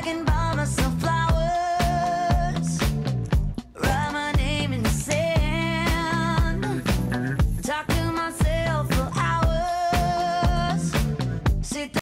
jogging by myself.